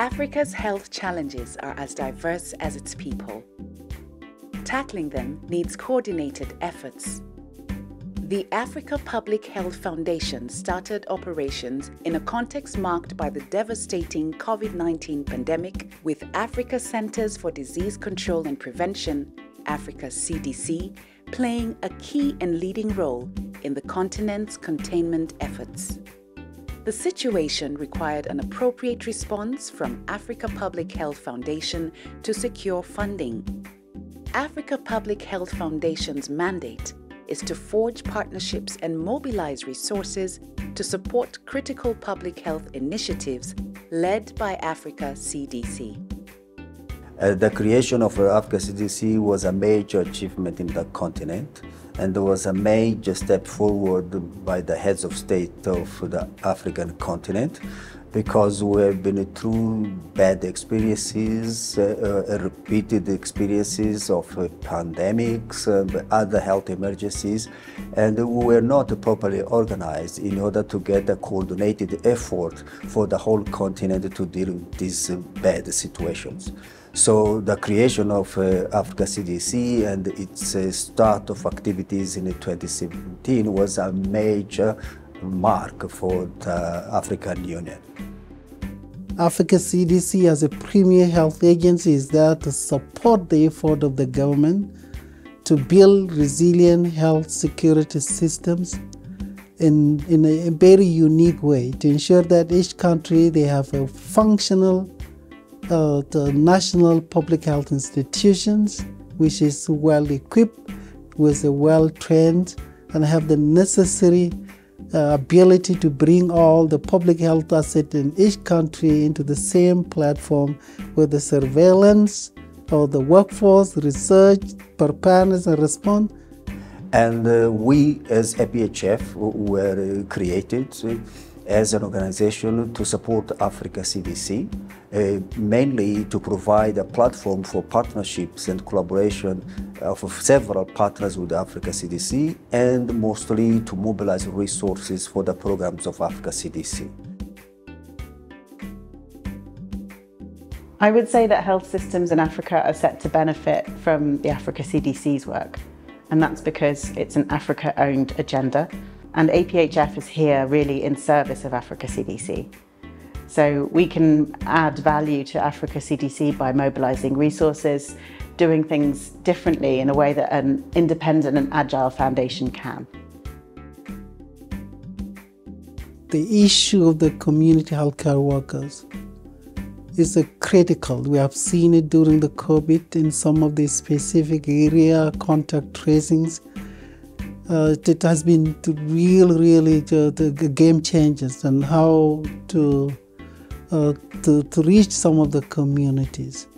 Africa's health challenges are as diverse as its people. Tackling them needs coordinated efforts. The Africa Public Health Foundation started operations in a context marked by the devastating COVID 19 pandemic with Africa Centers for Disease Control and Prevention, Africa CDC, playing a key and leading role in the continent's containment efforts. The situation required an appropriate response from Africa Public Health Foundation to secure funding. Africa Public Health Foundation's mandate is to forge partnerships and mobilize resources to support critical public health initiatives led by Africa CDC. Uh, the creation of Africa CDC was a major achievement in the continent and was a major step forward by the heads of state of the African continent because we have been through bad experiences, uh, uh, repeated experiences of uh, pandemics, uh, other health emergencies, and we were not properly organized in order to get a coordinated effort for the whole continent to deal with these bad situations. So the creation of uh, Africa CDC and its uh, start of activities in 2017 was a major mark for the African Union. Africa CDC as a premier health agency is there to support the effort of the government to build resilient health security systems in, in a, a very unique way to ensure that each country they have a functional uh, the national public health institutions, which is well equipped with a well trained and have the necessary uh, ability to bring all the public health assets in each country into the same platform with the surveillance or the workforce, research, preparedness and response. And uh, we as APHF were created as an organization to support Africa CDC, uh, mainly to provide a platform for partnerships and collaboration of several partners with Africa CDC, and mostly to mobilize resources for the programs of Africa CDC. I would say that health systems in Africa are set to benefit from the Africa CDC's work, and that's because it's an Africa owned agenda and APHF is here really in service of Africa CDC. So we can add value to Africa CDC by mobilizing resources, doing things differently in a way that an independent and agile foundation can. The issue of the community healthcare workers is a critical. We have seen it during the COVID in some of the specific area contact tracings uh, it has been really, really the game changers and how to, uh, to, to reach some of the communities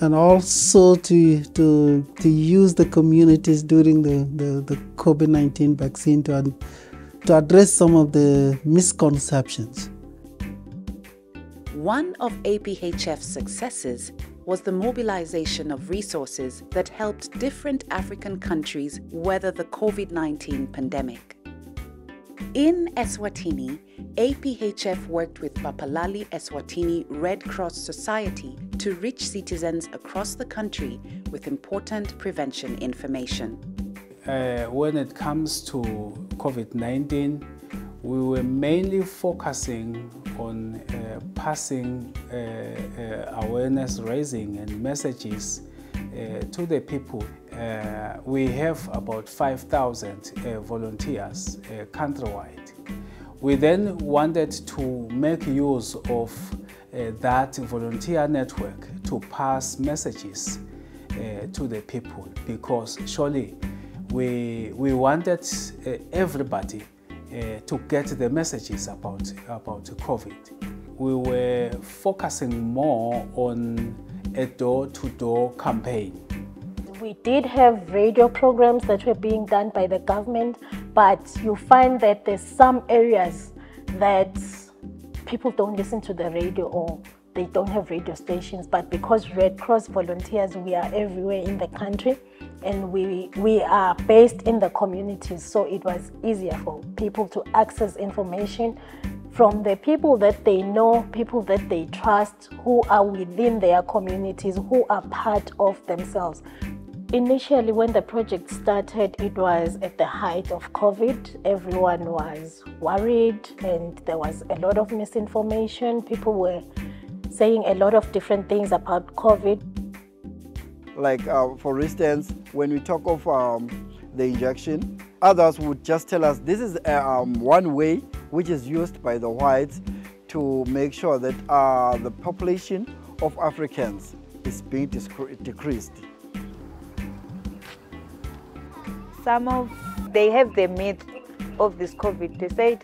and also to, to, to use the communities during the, the, the COVID 19 vaccine to, to address some of the misconceptions. One of APHF's successes was the mobilization of resources that helped different African countries weather the COVID 19 pandemic. In Eswatini, APHF worked with Baphalali Eswatini Red Cross Society to reach citizens across the country with important prevention information. Uh, when it comes to COVID 19, we were mainly focusing on uh, passing uh, uh, awareness raising and messages uh, to the people. Uh, we have about 5,000 uh, volunteers countrywide. We then wanted to make use of that volunteer network to pass messages to the people because surely we, we wanted everybody uh, to get the messages about, about COVID. We were focusing more on a door-to-door -door campaign. We did have radio programs that were being done by the government, but you find that there's some areas that people don't listen to the radio or they don't have radio stations. But because Red Cross volunteers, we are everywhere in the country, and we, we are based in the communities, so it was easier for people to access information from the people that they know, people that they trust, who are within their communities, who are part of themselves. Initially, when the project started, it was at the height of COVID. Everyone was worried, and there was a lot of misinformation. People were saying a lot of different things about COVID. Like, uh, for instance, when we talk of um, the injection, others would just tell us this is uh, um, one way which is used by the whites to make sure that uh, the population of Africans is being decreased. Some of they have the myth of this COVID. They said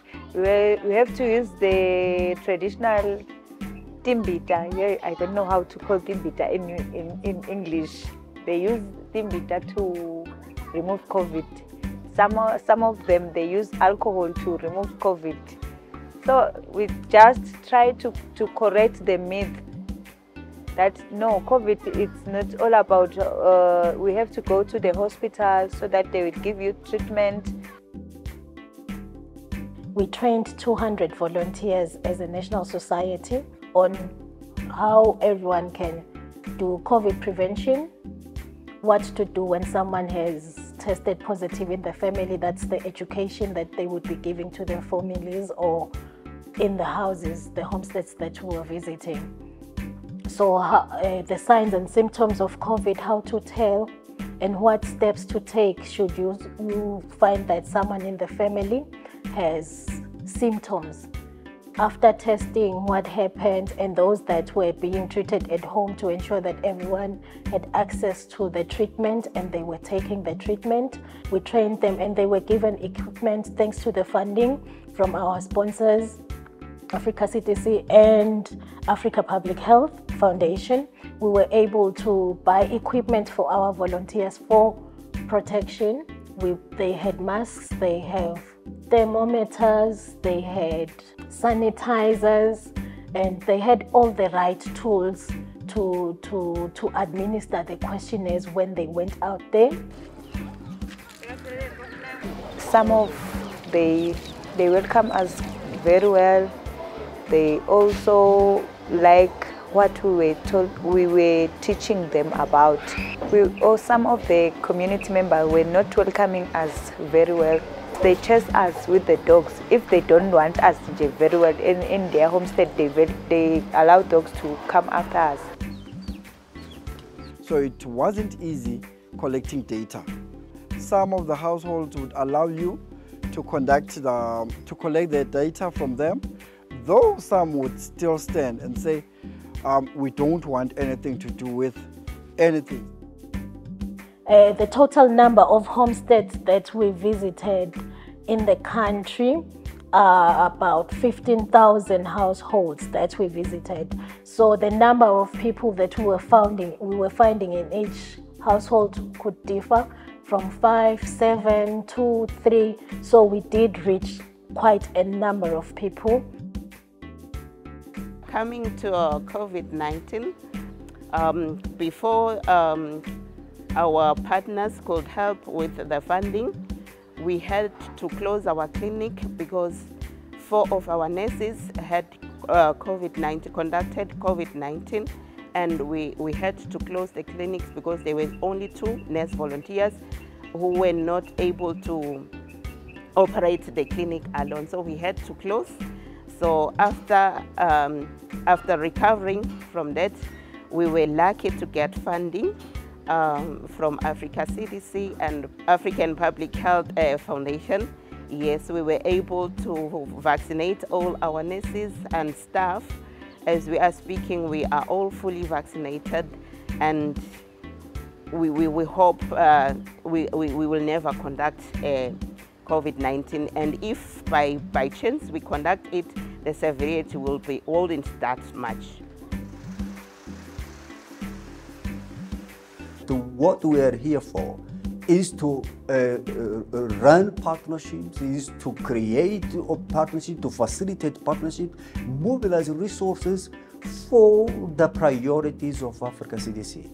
we have to use the traditional timbita. I don't know how to call timbita in, in, in English. They use timbita to remove COVID. Some, some of them, they use alcohol to remove COVID. So we just try to, to correct the myth that no, COVID, it's not all about, uh, we have to go to the hospital so that they will give you treatment. We trained 200 volunteers as a national society on how everyone can do COVID prevention, what to do when someone has tested positive in the family, that's the education that they would be giving to their families or in the houses, the homesteads that we were visiting. So, uh, the signs and symptoms of COVID, how to tell, and what steps to take should you, you find that someone in the family has symptoms. After testing what happened and those that were being treated at home to ensure that everyone had access to the treatment and they were taking the treatment, we trained them and they were given equipment thanks to the funding from our sponsors Africa CDC and Africa Public Health Foundation, we were able to buy equipment for our volunteers for protection. We, they had masks, they have thermometers, they had sanitizers, and they had all the right tools to, to, to administer the questionnaires when they went out there. Some of they, they welcome us very well they also like what we were told we were teaching them about. We, or some of the community members were not welcoming us very well. They chase us with the dogs. If they don't want us very well in, in their homestead, they, they allow dogs to come after us. So it wasn't easy collecting data. Some of the households would allow you to conduct the, to collect the data from them though some would still stand and say, um, we don't want anything to do with anything. Uh, the total number of homesteads that we visited in the country are about 15,000 households that we visited. So the number of people that we were finding, we were finding in each household could differ from five, seven, two, three. So we did reach quite a number of people coming to uh, COVID-19, um, before um, our partners could help with the funding, we had to close our clinic because four of our nurses had uh, COVID-19, conducted COVID-19, and we, we had to close the clinics because there were only two nurse volunteers who were not able to operate the clinic alone. So we had to close so after, um, after recovering from that, we were lucky to get funding um, from Africa CDC and African Public Health uh, Foundation. Yes, we were able to vaccinate all our nurses and staff. As we are speaking, we are all fully vaccinated and we, we, we hope uh, we, we, we will never conduct uh, COVID-19 and if by, by chance we conduct it, the severity will be wasn't that much. What we are here for is to uh, uh, run partnerships, is to create a partnership, to facilitate partnership, mobilize resources for the priorities of Africa CDC.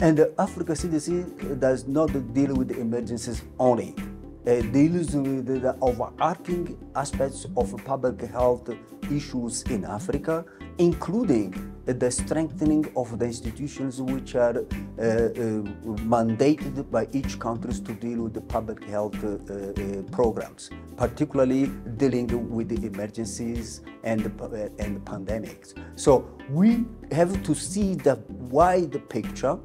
And Africa CDC does not deal with emergencies only deals with the overarching aspects of public health issues in Africa, including the strengthening of the institutions which are uh, uh, mandated by each country to deal with the public health uh, uh programs, particularly dealing with the emergencies and, and pandemics. So we have to see the wide picture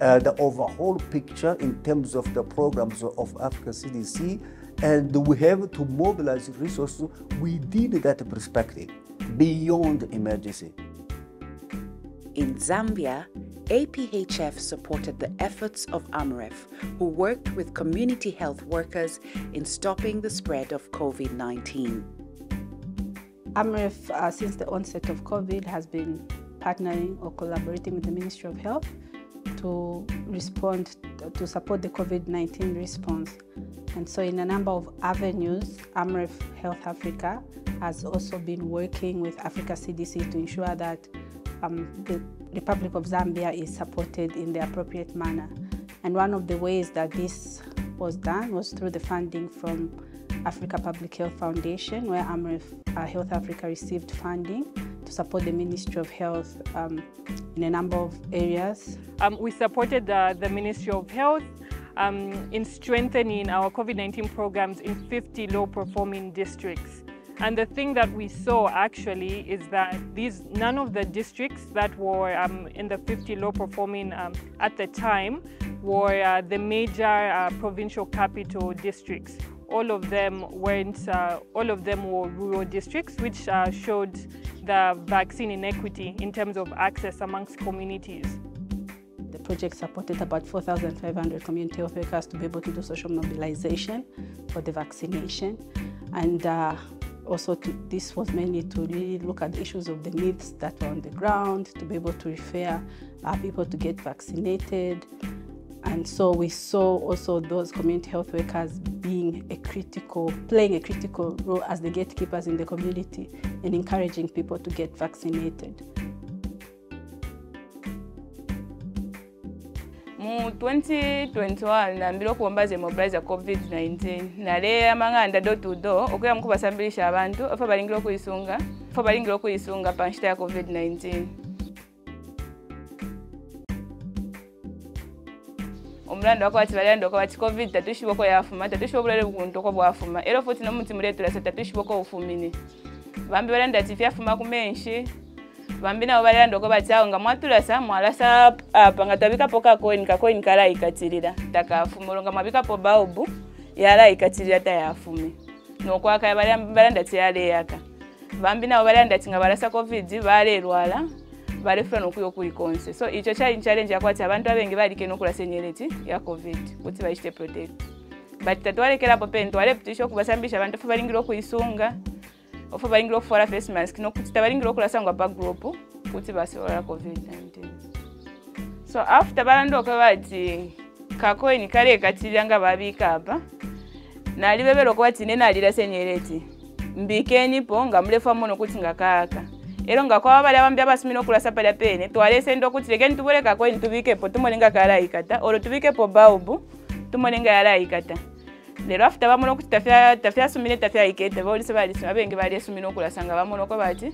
uh, the overall picture in terms of the programs of Africa CDC, and we have to mobilize resources within that perspective, beyond emergency. In Zambia, APHF supported the efforts of AMREF, who worked with community health workers in stopping the spread of COVID 19. AMREF, uh, since the onset of COVID, has been partnering or collaborating with the Ministry of Health to respond to support the COVID-19 response. And so in a number of avenues, AMREF Health Africa has also been working with Africa CDC to ensure that um, the Republic of Zambia is supported in the appropriate manner. And one of the ways that this was done was through the funding from Africa Public Health Foundation, where AMREF uh, Health Africa received funding to support the Ministry of Health um, in a number of areas. Um, we supported uh, the Ministry of Health um, in strengthening our COVID-19 programs in 50 low-performing districts. And the thing that we saw actually is that these none of the districts that were um, in the 50 low performing um, at the time were uh, the major uh, provincial capital districts all of them went, uh, all of them were rural districts, which uh, showed the vaccine inequity in terms of access amongst communities. The project supported about 4,500 community health workers to be able to do social mobilization for the vaccination. And uh, also to, this was mainly to really look at the issues of the myths that were on the ground, to be able to refer uh, people to get vaccinated, and so we saw also those community health workers being a critical, playing a critical role as the gatekeepers in the community and encouraging people to get vaccinated. mu 2021 nambira okuwomba ze mobilize covid-19 naleya amang'anda do to do okwera mukubasambirisha abantu ofe balingira okuyisunga ofe balingira okuyisunga panshita ya covid-19 omulanda wakoba tibalanda okoba ti covid tatushiboko yafuma tatushiba obulwere buntu oko bwafuma. Era futi nomuti muletulase tatushiboko ufumini. Bambi balanda ti fyafuma kumenshi. Bambi nabo balanda oko bati awo nga mwatulasa mwalasa apa nga twabikapo kakoini kakoini kalayikatilira takafuma olwo nga mwabikapo baubu yalayikatilira tayafumi nokwakaya balanda ti yaleyaka bambi nabo balanda ti nga balasa covid balelwala barefula nokuya okuikonse so icho chali challenge yakwati abantu abengi balike nokulasa enyereti ya covid kuti baishite protect. But tatwalekerapo pene twaleputisha okubasambisha abantu ofe balingira okuisunga ofe balingira okufuala face mask nokuti tabalingira okulasangwa pa group kuti basobola covid-19 so after balandoka bati kakoini kale katilira nga babika apa nalibebera okuba tine nalirasa enyereti mbikenipo nga mulefu nokuti nga kaaka era nga kwaba bali abamu byabasimina okulasa palya peene twala esente okuti leke nitubulekako nitubikepo tumole nga kayala ayikata olwo tubikepo bawubu tumole nga yala ayikata lero afe tabamona okuti tafyasumile tafyayikete baolise balisima abenge bali esumina okulasa nga bamonako bati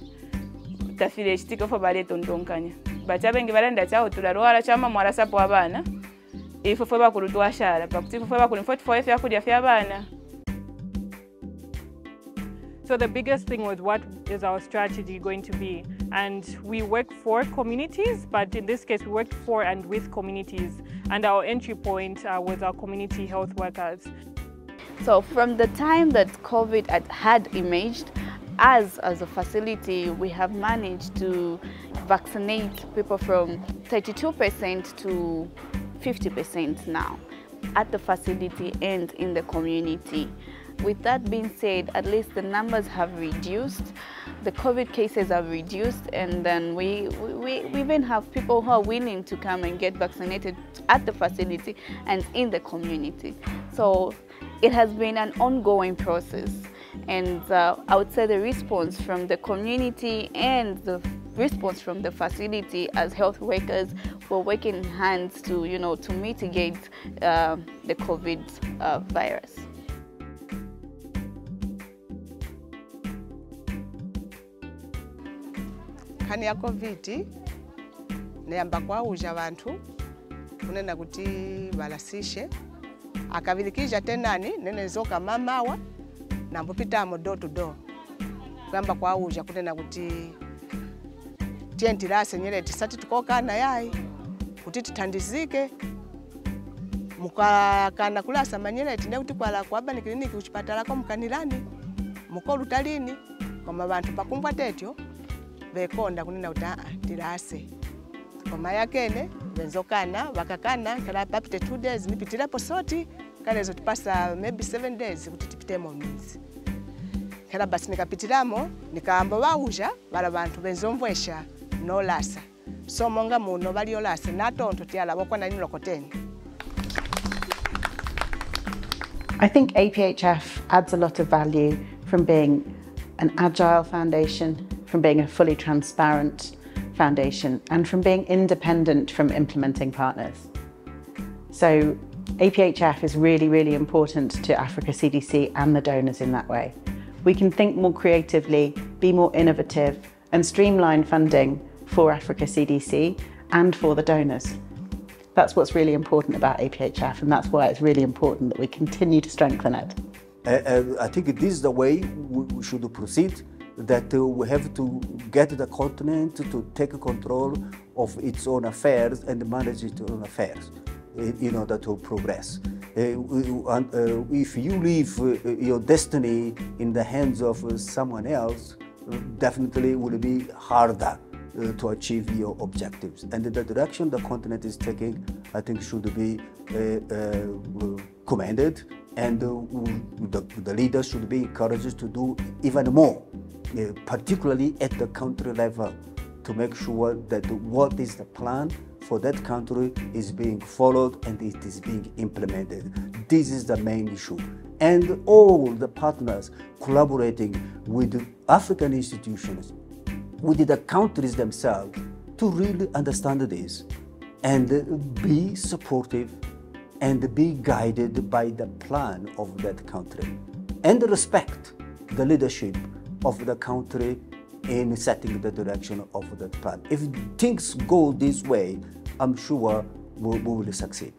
tafile ekitiko fo bali etontonkanya bati abenge balanda kyawutula lwala kyamama alasapo abaana ifo fwe bakulu twashala pakuti ifo fwe bakulu nifo tufoye fyakulya fyabana So the biggest thing was what is our strategy going to be? And we work for communities, but in this case, we worked for and with communities. And our entry point uh, was our community health workers. So from the time that COVID had, emerged, us as a facility, we have managed to vaccinate people from 32% to 50% now at the facility and in the community. With that being said, at least the numbers have reduced, the COVID cases have reduced, and then we, we, we even have people who are willing to come and get vaccinated at the facility and in the community. So it has been an ongoing process. And uh, I would say the response from the community and the response from the facility as health workers were working hands to, you know, to mitigate uh, the COVID uh, virus. Nkhani ya covid neyamba kwauja vanthu kunena kuti valasishe akavilikija tenani nenezoka mamawa nambopitamo door to door. Kuyamba kwauja kunena kuti tiye ntilase nyere tisati tikokana yayi kuti tithandizike mukakana kulasa manyereti nekuti kwala kuaba ni kliniki kwa mkanilani mukolutalini koma vanthu pakumbwa tetyo vekonda kuti venzokana vakakana nkhala papite 2 days tipasa maybe 7 days kuti tipitemo basi nikapitiramo vala so monga muno tiyala vokwana I think APHF adds a lot of value from being an agile foundation, from being a fully transparent foundation, and from being independent from implementing partners. So APHF is really, really important to Africa CDC and the donors in that way. We can think more creatively, be more innovative, and streamline funding for Africa CDC and for the donors. That's what's really important about APHF, and that's why it's really important that we continue to strengthen it. Uh, uh, I think this is the way we, we should proceed, that we have to get the continent to take control of its own affairs and manage its own affairs in, in order to progress. Eh, eh, and, uh, if you leave your destiny in the hands of someone else, definitely will be harder to achieve your objectives. And the direction the continent is taking, I think, should be commended, and the, the leaders should be encouraged to do even more, uh, particularly at the country level, to make sure that what is the plan for that country is being followed and it is being implemented. This is the main issue. And all the partners collaborating with African institutions with the countries themselves to really understand this and be supportive and be guided by the plan of that country and respect the leadership of the country in setting the direction of that plan. If things go this way, I'm sure we, will succeed.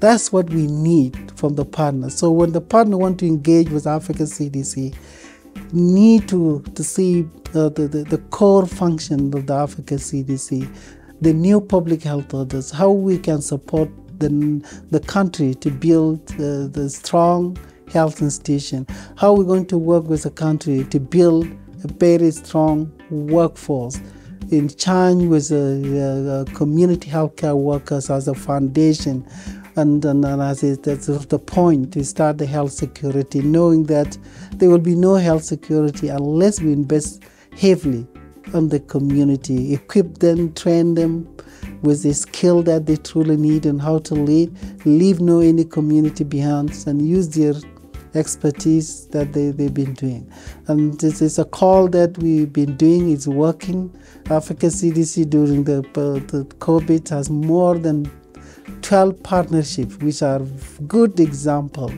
That's what we need from the partner. So when the partner want to engage with Africa CDC, need to, to see uh, the, the, the core function of the Africa CDC, the new public health orders, how we can support the, the country to build uh, the strong health institution, how we're going to work with the country to build a very strong workforce. In charge with uh, uh, community healthcare workers as a foundation. And, and, and as it, that's the point to start the health security, knowing that there will be no health security unless we invest heavily on the community, equip them, train them with the skill that they truly need and how to lead, leave no any community behind, and use their expertise that they, they've been doing. And this is a call that we've been doing, it's working. Africa CDC during the, uh, the COVID has more than 12 partnerships, which are good example.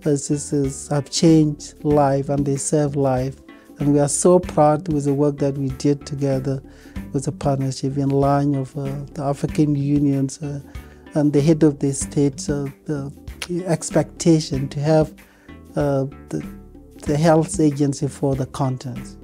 This is, have changed life and they serve life. And we are so proud with the work that we did together with the partnership in line of uh, the African Union's uh, and the head of the state uh, the expectation to have uh, the, the health agency for the continent.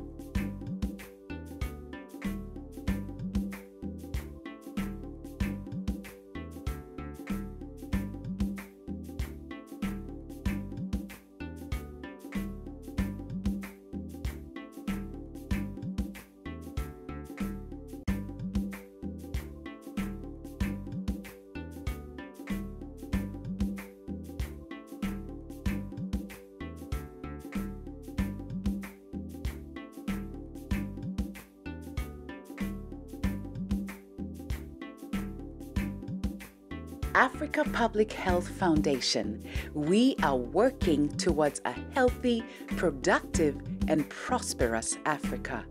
Africa Public Health Foundation, we are working towards a healthy, productive, and prosperous Africa.